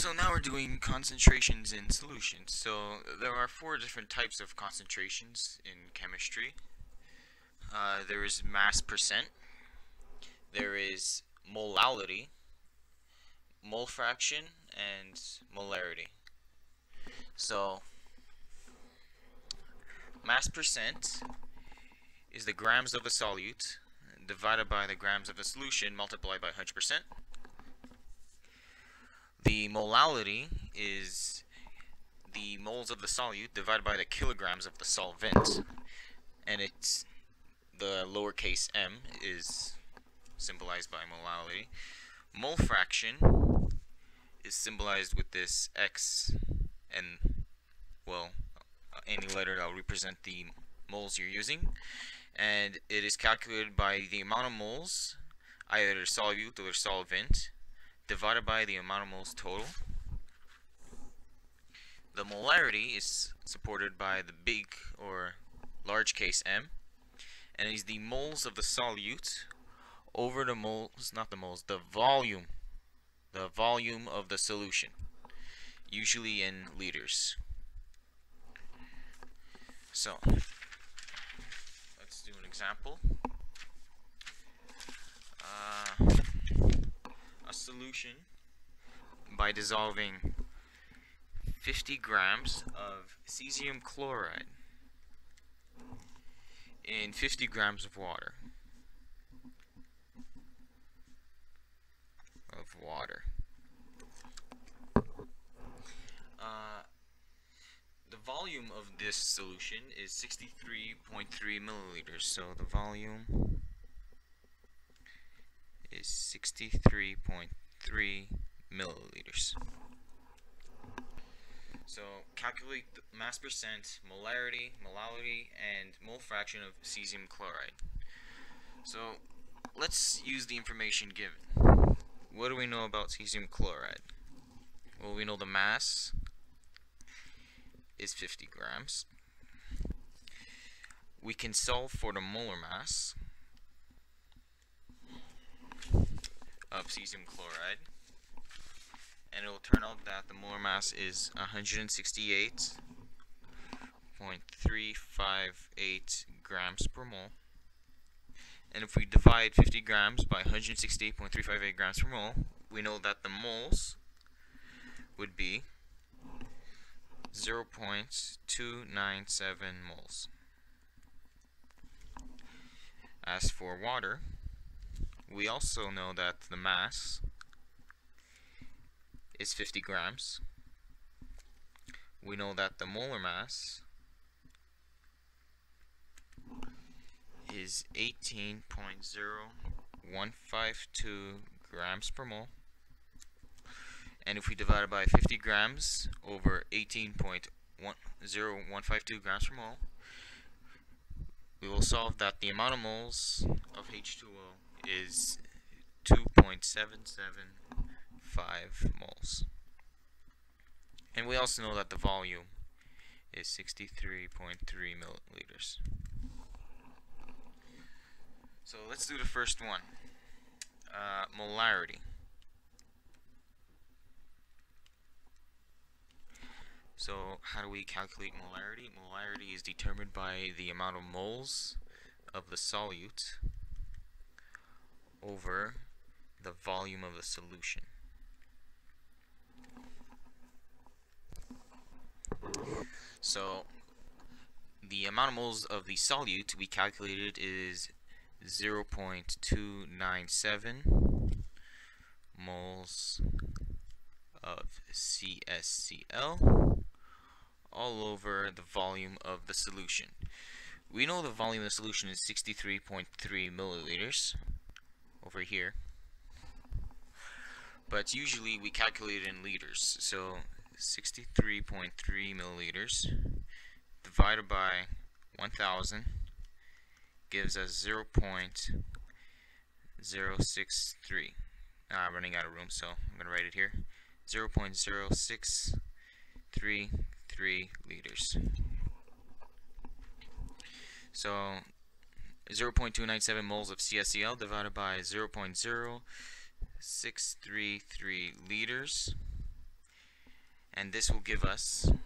So now we're doing concentrations in solutions. So there are four different types of concentrations in chemistry. Uh, there is mass percent, there is molality, mole fraction, and molarity. So mass percent is the grams of a solute divided by the grams of a solution multiplied by 100%. The molality is the moles of the solute divided by the kilograms of the solvent. And it's the lowercase m is symbolized by molality. Mole fraction is symbolized with this x and, well, any letter that will represent the moles you're using. And it is calculated by the amount of moles, either solute or solvent, divided by the amount of moles total. The molarity is supported by the big or large case M, and is the moles of the solute over the moles, not the moles, the volume, the volume of the solution, usually in liters. So, let's do an example. Uh, a solution by dissolving 50 grams of cesium chloride in 50 grams of water. Of water. Uh, the volume of this solution is 63.3 milliliters, so the volume 63.3 milliliters. So calculate the mass percent, molarity, molality, and mole fraction of cesium chloride. So let's use the information given. What do we know about cesium chloride? Well, we know the mass is 50 grams. We can solve for the molar mass. Of cesium chloride. And it will turn out that the molar mass is 168.358 grams per mole. And if we divide 50 grams by 168.358 grams per mole, we know that the moles would be 0.297 moles. As for water, we also know that the mass is 50 grams. We know that the molar mass is 18.0152 grams per mole. And if we divide it by 50 grams over 18.0152 grams per mole, we will solve that the amount of moles of H2O is 2.775 moles. And we also know that the volume is 63.3 milliliters. So let's do the first one. Uh, molarity. So how do we calculate molarity? Molarity is determined by the amount of moles of the solute over the volume of the solution. So the amount of moles of the solute we calculated is 0.297 moles of CSCl all over the volume of the solution. We know the volume of the solution is 63.3 milliliters over here. But usually we calculate it in liters. So 63.3 milliliters divided by 1000 gives us 0 0.063. Ah, I'm running out of room, so I'm going to write it here. 0 0.0633 liters. So 0.297 moles of CSCl divided by 0.0633 liters. And this will give us let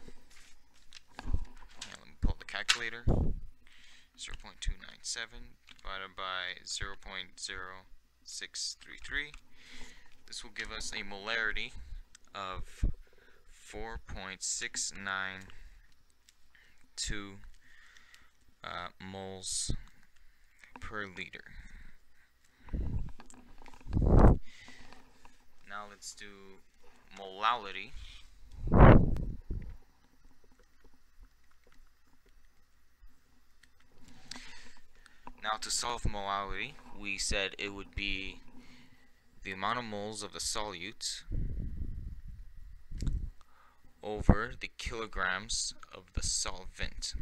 me pull the calculator. 0.297 divided by 0.0633 this will give us a molarity of 4.692 uh, moles per liter. Now let's do molality. Now to solve molality, we said it would be the amount of moles of the solute over the kilograms of the solvent.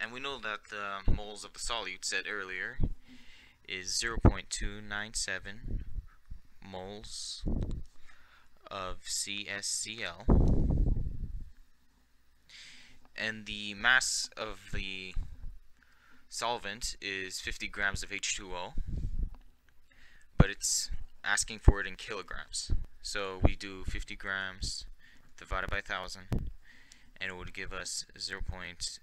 And we know that the moles of the solute said earlier is 0.297 moles of CSCl and the mass of the solvent is 50 grams of H2O but it's asking for it in kilograms. So we do 50 grams divided by 1000 and it would give us 0.05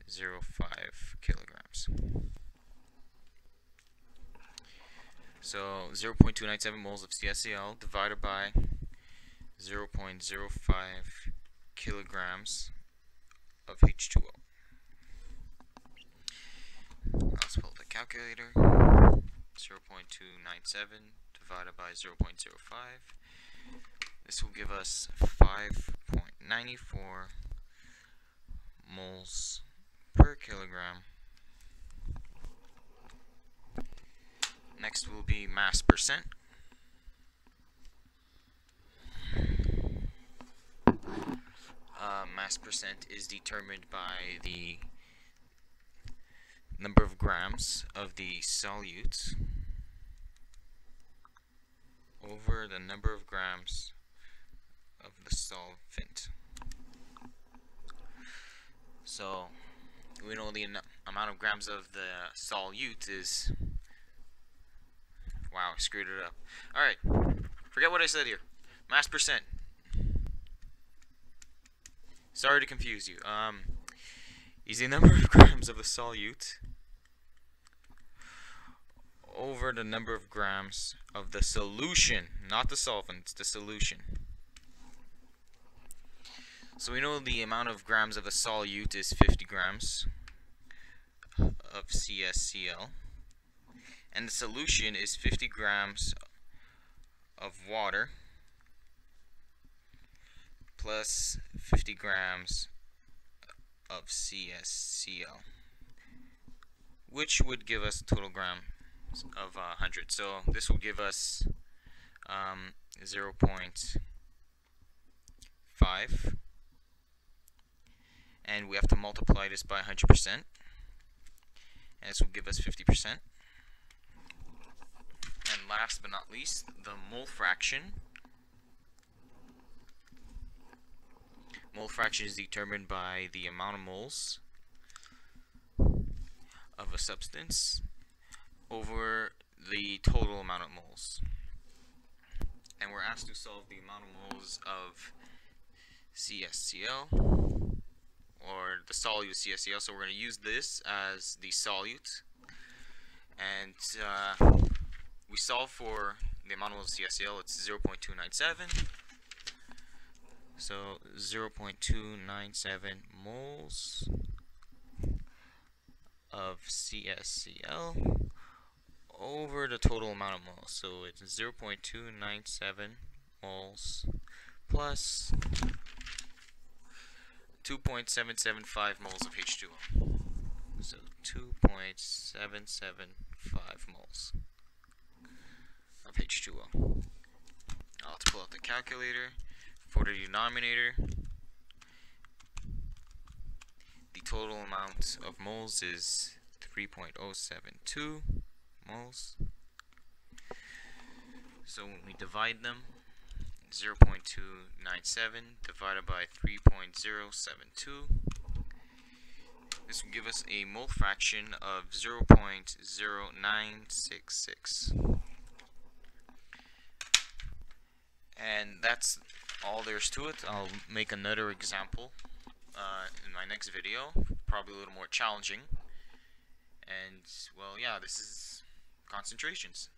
kilograms. So 0.297 moles of CSCl divided by 0.05 kilograms of H2O. Let's pull the calculator. 0.297 divided by 0.05. This will give us 5.94 moles per kilogram. Next will be mass percent. Uh, mass percent is determined by the number of grams of the solute over the number of grams of the solvent. So we know the amount of grams of the solute is wow, screwed it up. Alright, forget what I said here. Mass percent. Sorry to confuse you. Um, is the number of grams of the solute over the number of grams of the solution, not the solvent, the solution. So we know the amount of grams of the solute is 50 grams of CSCl. And the solution is 50 grams of water plus 50 grams of CSCl. Which would give us a total gram of uh, 100. So this will give us um, 0 0.5 and we have to multiply this by 100% and this will give us 50% and last but not least the mole fraction. Mole fraction is determined by the amount of moles of a substance over the total amount of moles. And we're asked to solve the amount of moles of CSCl or the solute CSCl. So we're going to use this as the solute. And uh, we solve for the amount of CSCl, it's 0.297. So 0.297 moles of CSCl over the total amount of moles. So it's 0.297 moles plus 2.775 moles of H2O. So 2.775 moles of H2O. Now let's pull out the calculator. For the denominator, the total amount of moles is 3.072 moles. So when we divide them, 0.297 divided by 3.072. This will give us a mole fraction of 0.0966. And that's all there's to it. I'll make another example uh, in my next video, probably a little more challenging. And, well, yeah, this is concentrations.